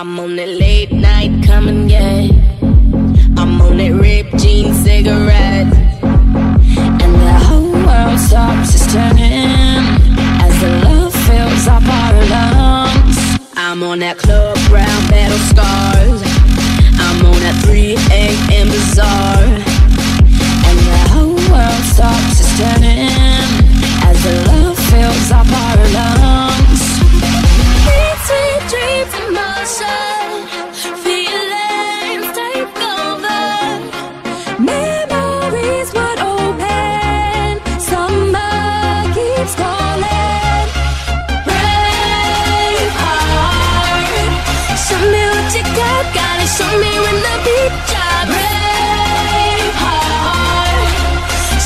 I'm on that late night coming, yeah. I'm on that ripped jean cigarette. And the whole world stops is turning as the love fills up our lungs. I'm on that club brown battle scars. Show me when the beat. Braveheart.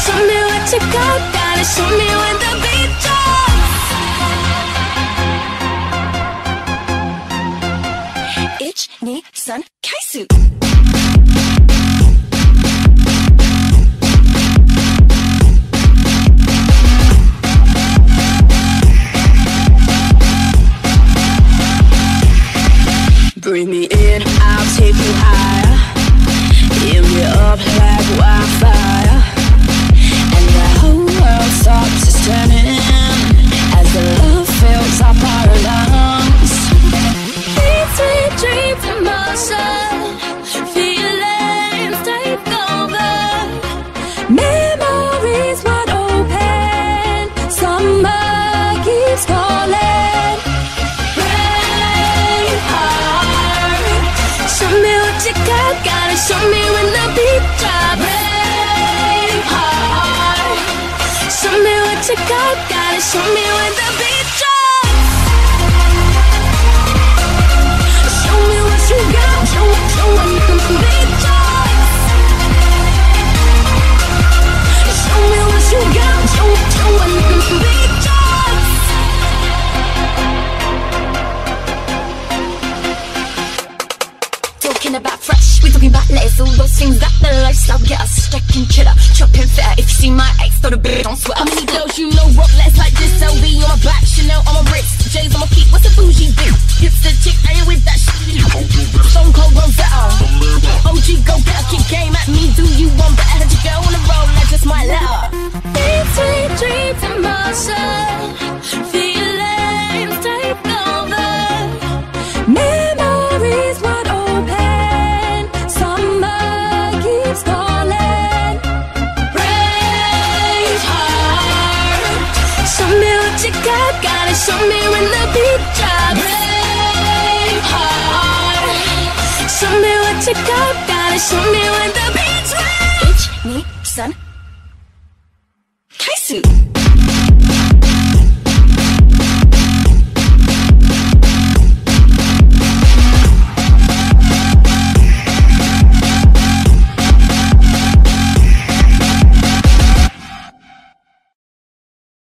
Show me what you got. Show me when the beat drops. Ich, san, kaisu. Bring me in, I'll take you higher. Give me up like wildfire. Got. Gotta show me when the beat drop. Heart. Show me what you got. Gotta show me when the beat. Show me what you got. Show, the beat. Show me what you got. Show, the beat. Talking about fresh, All those things that the lifestyle get stuck in killer Chopping fat, if you see my ex, throw the beat on sweat How many girls you know rock less like this? LV on my back, Chanel on my wrist, J's on my feet. What's a bougie bitch? Hipster chick, I ain't with that shit. Stone Cold Rosetta, OG go get a kick game at me. Do you want better? Had your girl on the roll, I just might let her. Sweet, sweet dreams in motion. What you got. Gotta show me when the beat drops. Ich, ni, san.